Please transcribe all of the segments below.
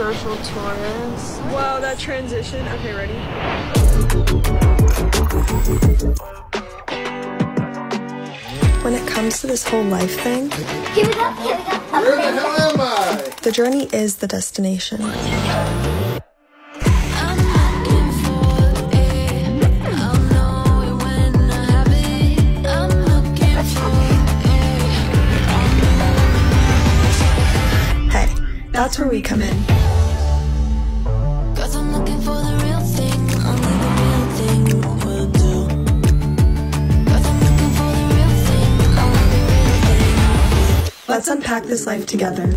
social tourist. Wow, that transition. Okay, ready? When it comes to this whole life thing, Here we go, here we go. Where the hell am I? the journey is the destination. Thing, only the real thing. Let's unpack this life together.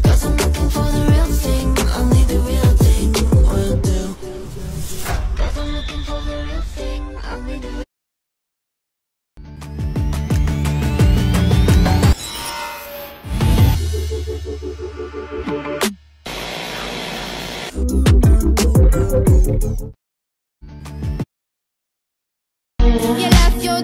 You left your